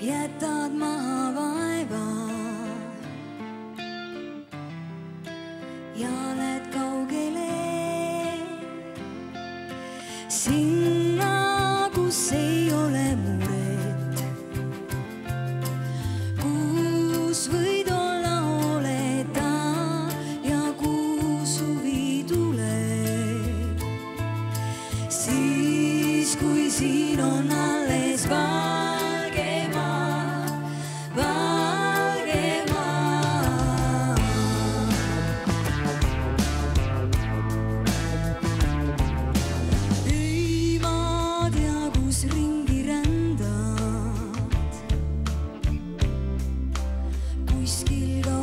jätad maha vaeva ja oled kaugele sinna, kus ei ole muret, kus võid olla oleda ja kus huvi tuleb. siis, kui siin on alles vaja. feel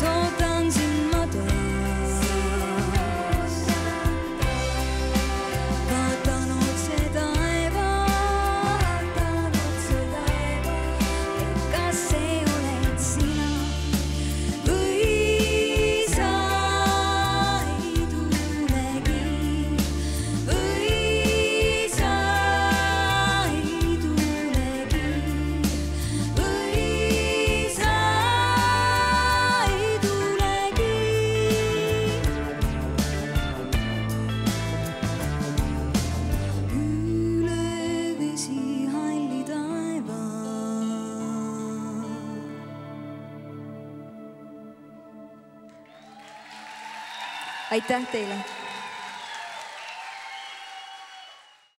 Số 子 aitäh teile!